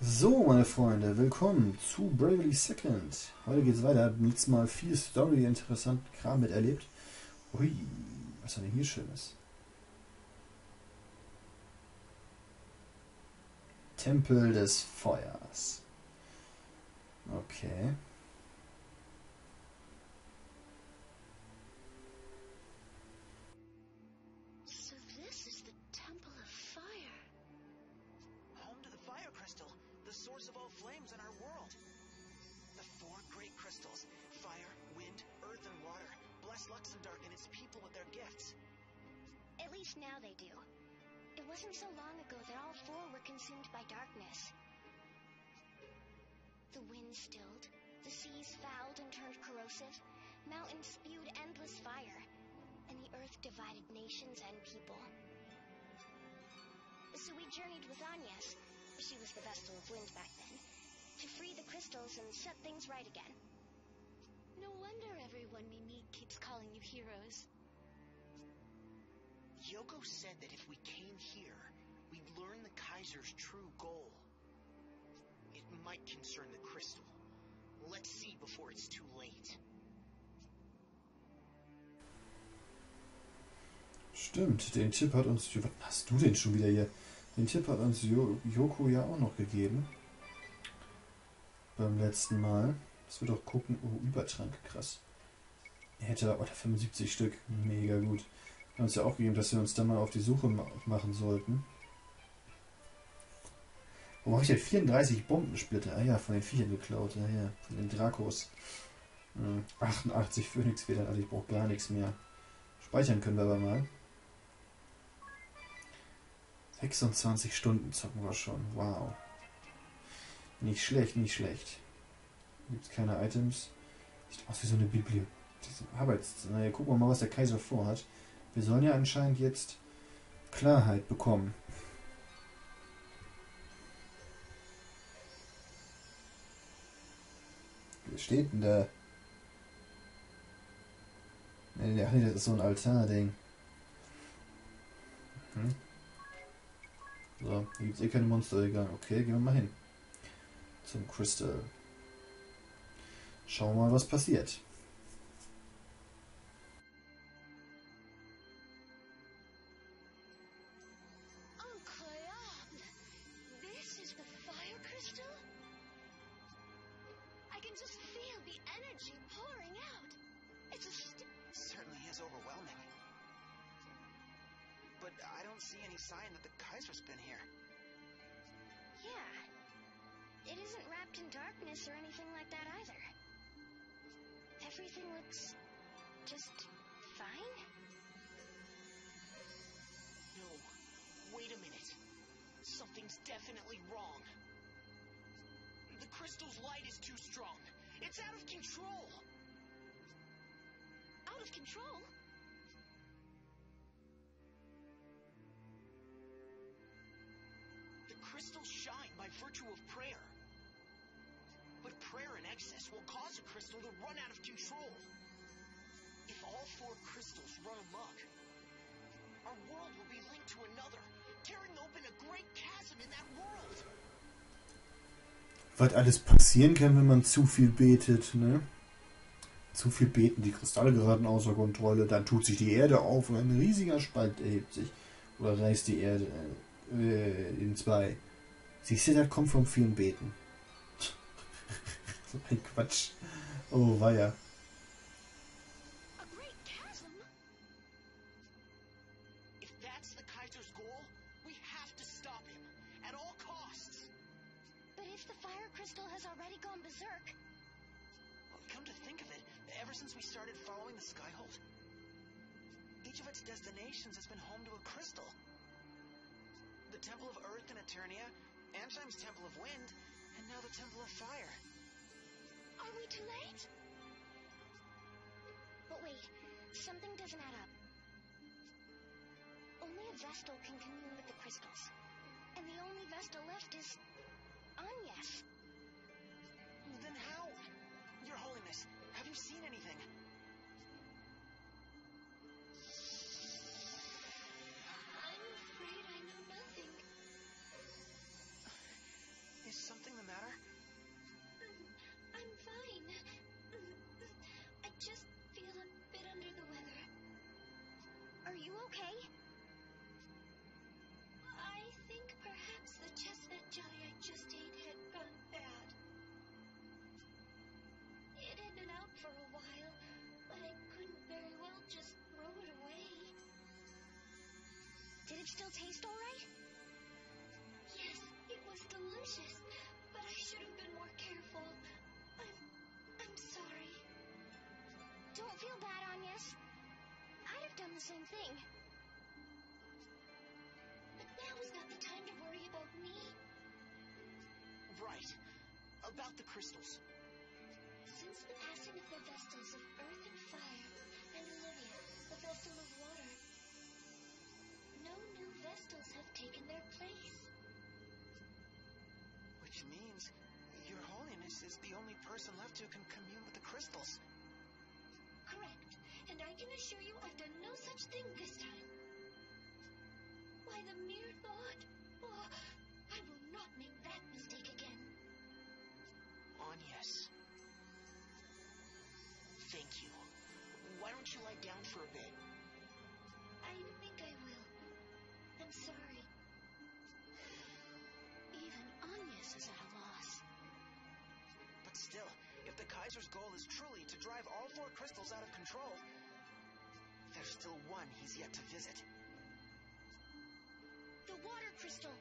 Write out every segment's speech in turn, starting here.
So, meine Freunde, willkommen zu Bravely Second. Heute geht's weiter. Nichts mal viel Story, interessant Kram miterlebt. Ui, was haben wir hier Schönes? Tempel des Feuers. Okay. Bless Luxendarc and its people with their gifts. At least now they do. It wasn't so long ago that all four were consumed by darkness. The wind stilled, the seas fouled and turned corrosive, mountains spewed endless fire, and the earth divided nations and people. So we journeyed with Agnes, she was the Vestal of Wind back then, to free the crystals and set things right again. No wonder everyone we meet keeps calling you heroes. Yoko said that if we came here, we'd learn the Kaiser's true goal. It might concern the crystal. Let's see before it's too late. Stimmt, den Tipp hat uns. Was hast du denn schon wieder hier? Den Tipp hat uns jo Joko ja auch noch gegeben. Beim letzten Mal. Das wird doch gucken. Oh, Übertrank, krass. Er hätte oder 75 Stück. Mega gut. Er hat uns ja auch gegeben, dass wir uns da mal auf die Suche ma machen sollten. Warum habe ich denn 34 Bombensplitter? Ah ja, von den Viechern geklaut. Ja, ja, von den Drakos. Hm, 88 Phönixfedern, also ich brauche gar nichts mehr. Speichern können wir aber mal. 26 Stunden zocken wir schon. Wow. Nicht schlecht, nicht schlecht. Gibt es keine Items. Sieht aus wie so eine Bibli. Arbeits. Naja, gucken wir mal, was der Kaiser vorhat. Wir sollen ja anscheinend jetzt Klarheit bekommen. Was steht denn da? Nee, ach nee, das ist so ein Altar-Ding. Hm. So, hier gibt es eh keine Monster, egal. Okay, gehen wir mal hin. Zum Crystal. Schauen wir mal, was passiert. Everything looks just fine. No. Wait a minute. Something's definitely wrong. The crystal's light is too strong. It's out of control. Out of control? Excess will cause a crystal to run out of control. If all four crystals run amok, our world will be linked to another, tearing open a great chasm in that world. Was alles passieren kann, wenn man zu viel betet, ne? Zu viel beten, die Kristalle geraten außer Kontrolle, dann tut sich die Erde auf und ein riesiger Spalt erhebt sich. Oder reißt die Erde äh, in zwei. Siehst du, das kommt vom vielen Beten. So ein Quatsch. Oh, weia. A great chasm? If that's the Kaiser's goal, we have to stop him at all costs. But if the fire crystal has already gone berserk, Well, come to think of it, ever since we started following the Skyhold, each of its destinations has been home to a crystal. The Temple of Earth in Eternia, Ancheim's Temple of Wind, and now the Temple of Fire. Are we too late? But wait, something doesn't add up. Only a Vestal can commune with the crystals. And the only Vestal left is Agnes. Then how? Your Holiness, have you seen anything? Still taste alright? Yes, it was delicious, but I should have been more careful. I'm... I'm sorry. Don't feel bad, Agnes. I'd have done the same thing. But now is not the time to worry about me. Right. About the crystals. Place. Which means Your Holiness is the only person left who can commune with the crystals. Correct. And I can assure you I've done no such thing this time. Why, the mere thought. Oh, I will not make that mistake again. Agnes. Thank you. Why don't you lie down for a bit? I think I will. I'm sorry. Still, if the Kaiser's goal is truly to drive all four crystals out of control, there's still one he's yet to visit. The water crystal.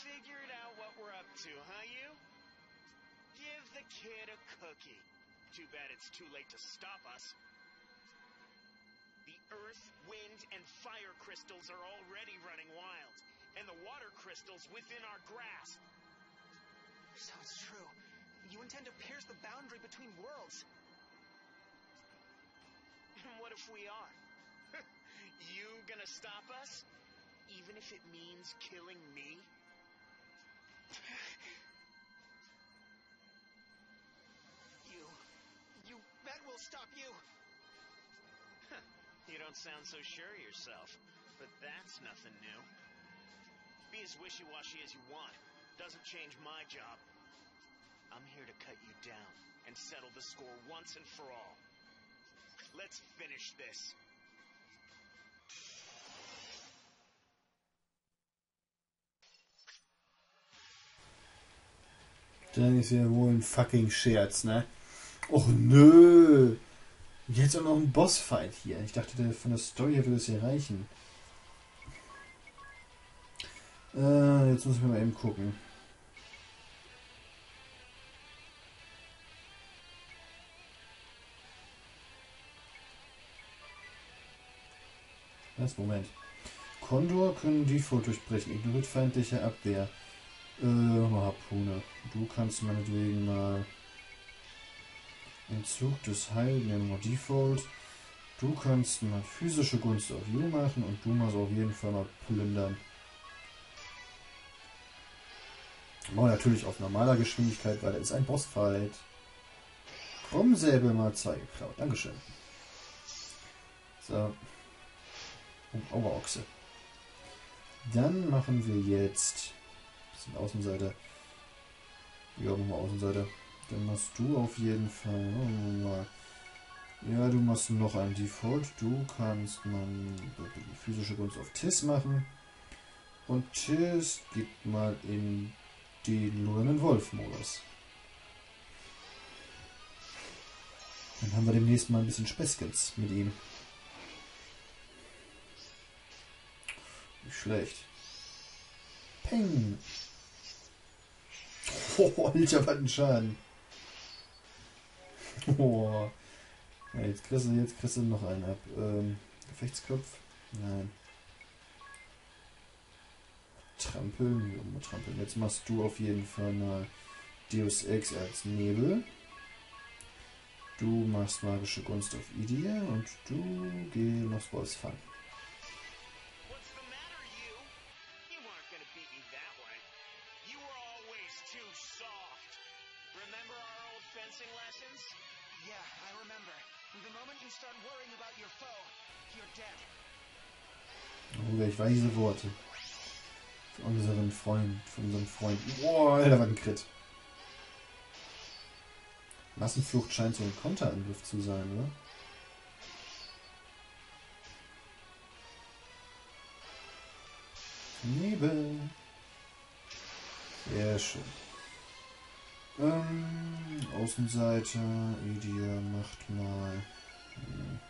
Figured out what we're up to, huh, Yew? Give the kid a cookie. Too bad it's too late to stop us. The earth, wind, and fire crystals are already running wild, and the water crystals within our grasp. So it's true. You intend to pierce the boundary between worlds. And what if we are? you gonna stop us? Even if it means killing me? You. You bet we'll stop you! You don't sound so sure of yourself, but that's nothing new. Be as wishy-washy as you want. Doesn't change my job. I'm here to cut you down and settle the score once and for all. Let's finish this. Dann ist ja wohl ein fucking Scherz, ne? Och nö! Jetzt auch noch ein Bossfight hier. Ich dachte, von der Story her würde es hier reichen. Äh, jetzt müssen wir mal eben gucken. Was? Moment. Kondor können Default durchbrechen. Ignoriert feindliche Abwehr. Äh, Harpune. Du kannst meinetwegen mal Entzug des Heil, nehmen wir Default. Du kannst mal physische Gunst auf You machen und du machst auf jeden Fall mal plündern. Machen wir natürlich auf normaler Geschwindigkeit, weil er ist ein Bossfight. Krummsäbel mal zwei geklaut. Dankeschön. So. Oh, Auerochse. Dann machen wir jetzt. Bisschen Außenseite. Ja, machen Außenseite. Dann machst du auf jeden Fall. mal. Ja, du machst noch einen Default. Du kannst man die physische Gunst auf Tis machen. Und Tis geht mal in den lurenden Wolf-Modus. Dann haben wir demnächst mal ein bisschen Speskens mit ihm. Nicht schlecht. Peng! Oh, Alter, was ein Schaden. Oh. Ja, jetzt kriegst du, jetzt kriegst du noch einen ab. Ähm, Gefechtskopf? Nein. Trampeln? Ja, trampeln. Jetzt machst du auf jeden Fall mal Deus Ex als Nebel. Du machst magische Gunst auf Idee und du geh machst Boss weise Worte. Für unseren Freund, für unseren Freund. Boah, Alter, was ein Crit. Massenflucht scheint so ein Konterangriff zu sein, ne? Nebel. Sehr schön. Ähm, Außenseite, Idia macht mal. Hm.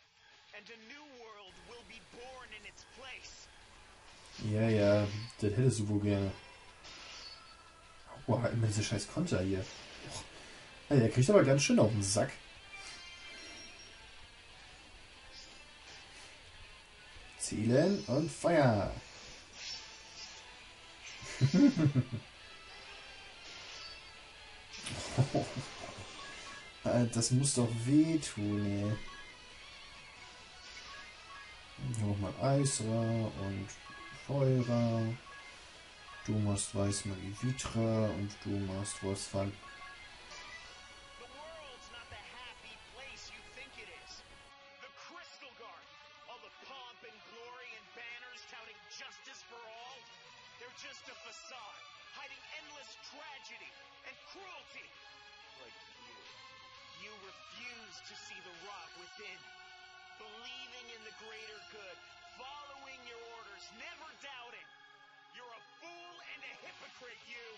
Ja, ja, das hättest du wohl gerne. Boah, immer diese scheiß Konter hier. Ja, der kriegt aber ganz schön auf den Sack. Zielen und Feuer. Das muss doch wehtun, ey. Nochmal Eisra und Feuer. Du machst Weißmagie Vitra und du machst. The greater good, following your orders, never doubting. You're a fool and a hypocrite, Yew.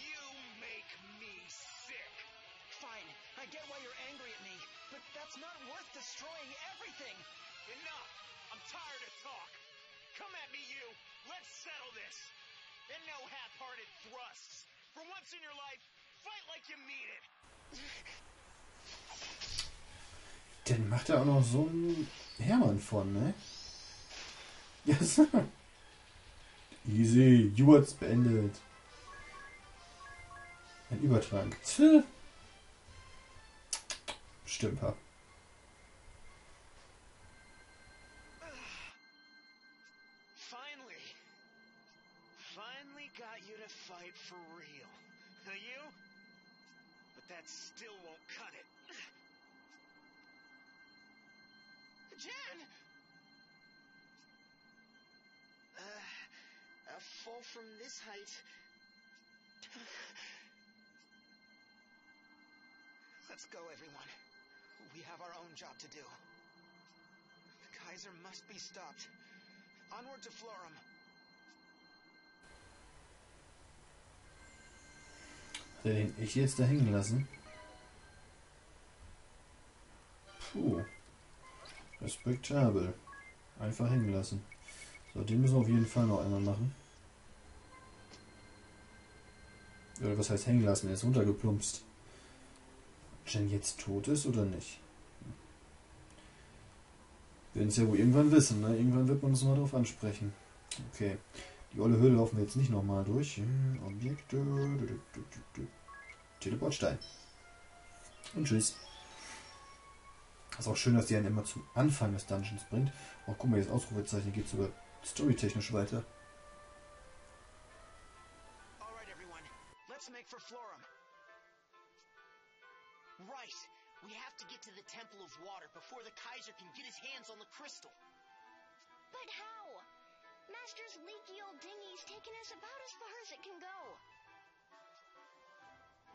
You make me sick. Fine, I get why you're angry at me, but that's not worth destroying everything. Enough! I'm tired of talk. Come at me, Yew. Let's settle this. And no half-hearted thrusts. For once in your life, fight like you mean it. Dann macht er auch noch so einen Hermann von, ne? Yes. Easy, Juwards beendet. Ein Übertrag. Stümper. From this height. Let's go, everyone. We have our own job to do. The Kaiser must be stopped. Onward to Florum. Hat er den echt jetzt da hängen lassen? Puh. Respektabel. Einfach hängen lassen. So, den müssen wir auf jeden Fall noch einmal machen. Oder was heißt hängen lassen? Er ist runtergeplumpst. Jen jetzt tot ist oder nicht? Werden es ja wohl irgendwann wissen, ne? Irgendwann wird man uns mal darauf ansprechen. Okay. Die olle Höhle laufen wir jetzt nicht nochmal durch. Hm, Objekte. Teleportstein. Und tschüss. Ist auch schön, dass die einen immer zum Anfang des Dungeons bringt. Oh, guck mal, jetzt Ausrufezeichen geht sogar storytechnisch weiter. Get to the Temple of Water before the Kaiser can get his hands on the crystal. But how? Master's leaky old dinghy's taken us about as far as it can go.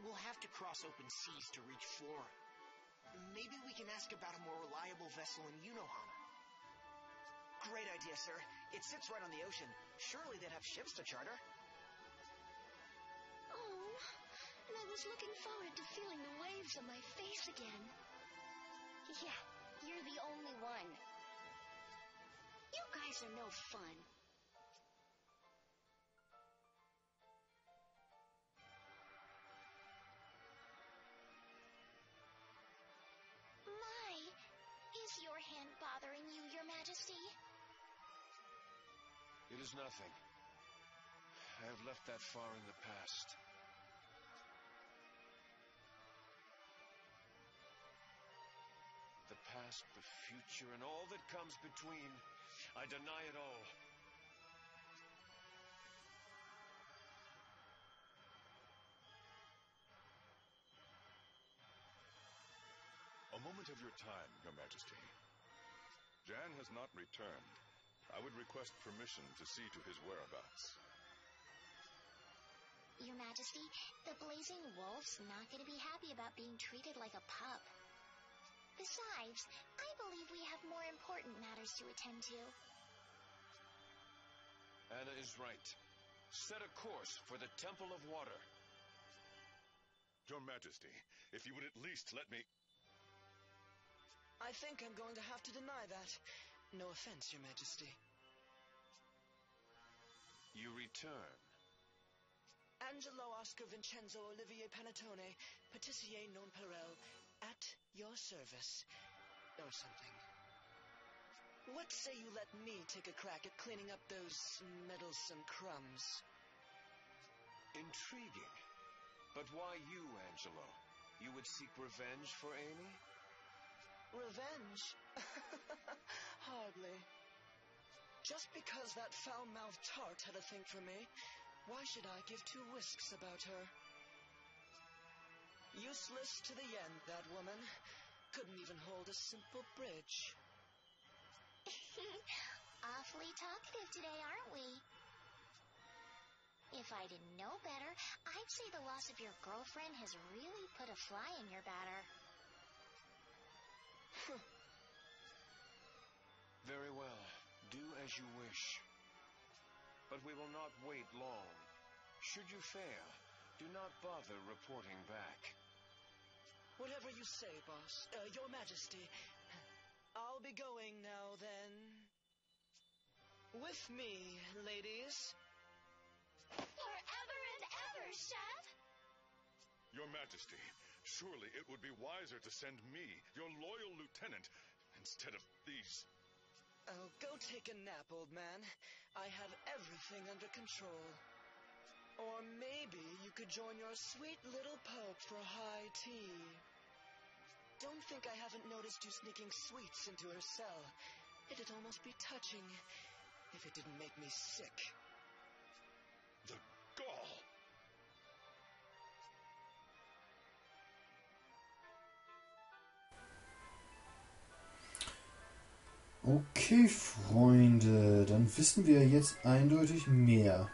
We'll have to cross open seas to reach Florem. Maybe we can ask about a more reliable vessel in Yunohana. Great idea, sir. It sits right on the ocean. Surely they'd have ships to charter. Oh, and I was looking forward to feeling the waves on my face again. Yeah, you're the only one. You guys are no fun. My, is your hand bothering you, your majesty? It is nothing. I have left that far in the past. Past, the future, and all that comes between. I deny it all. A moment of your time, Your Majesty. Jan has not returned. I would request permission to see to his whereabouts. Your Majesty, the Blazing Wolf's not going to be happy about being treated like a pup. Besides, I believe we have more important matters to attend to. Anna is right. Set a course for the Temple of Water. Your Majesty, if you would at least let me. I think I'm going to have to deny that. No offense, Your Majesty. You return. Angelo Oscar Vincenzo Olivier Panettone, patissier nonpareil, at your service. Or something. What say you let me take a crack at cleaning up those meddlesome crumbs? Intriguing. But why you, Angelo? You would seek revenge for Amy? Revenge? Hardly. Just because that foul-mouthed tart had a thing for me, why should I give two whisks about her? Useless to the end, that woman. Couldn't even hold a simple bridge. Awfully talkative today, aren't we? If I didn't know better, I'd say the loss of your girlfriend has really put a fly in your batter. Very well. Do as you wish. But we will not wait long. Should you fail, do not bother reporting back. Whatever you say, boss. Uh, your Majesty. I'll be going now, then. With me, ladies. Forever and ever, Chef! Your Majesty, surely it would be wiser to send me, your loyal lieutenant, instead of these. Oh, go take a nap, old man. I have everything under control. Or maybe you could join your sweet little pope for high tea. Don't think I haven't noticed you sneaking sweets into her cell. It'd almost be touching if it didn't make me sick. The gall! Okay, Freunde, dann wissen wir jetzt eindeutig mehr.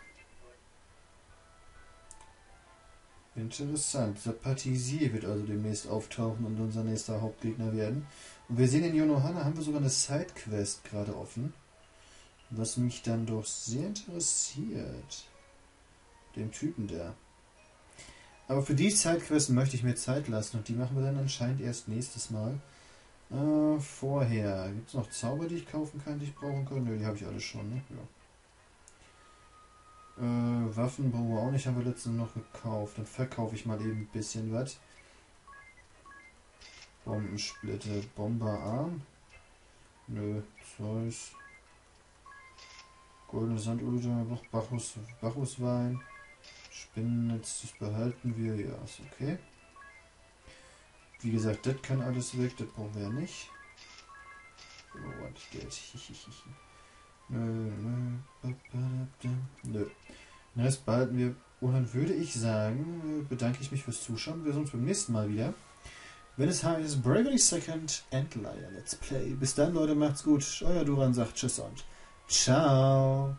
Interessant. Der Patisier wird also demnächst auftauchen und unser nächster Hauptgegner werden. Und wir sehen in Yonohana haben wir sogar eine Sidequest gerade offen. Was mich dann doch sehr interessiert. Dem Typen da. Aber für die Sidequests möchte ich mir Zeit lassen und die machen wir dann anscheinend erst nächstes Mal. Äh, vorher. Gibt es noch Zauber, die ich kaufen kann, die ich brauchen kann? Nö, die habe ich alle schon, ne? Ja. Äh, Waffen brauchen wir auch nicht, haben wir letztens noch gekauft. Dann verkaufe ich mal eben ein bisschen was. Bombensplitte, Bomberarm. Nö, Zeus. Goldene Sandulter, Bacchus, Bacchuswein. Spinnennetz, das behalten wir. Ja, ist okay. Wie gesagt, das kann alles weg, das brauchen wir ja nicht. Oh, was Geld. Nö. Den Rest behalten wir. Und dann würde ich sagen, bedanke ich mich fürs Zuschauen. Wir sehen uns beim nächsten Mal wieder. Wenn es heißt Bravery Second Antlion Let's Play. Bis dann, Leute, macht's gut. Euer Duran sagt Tschüss und Ciao.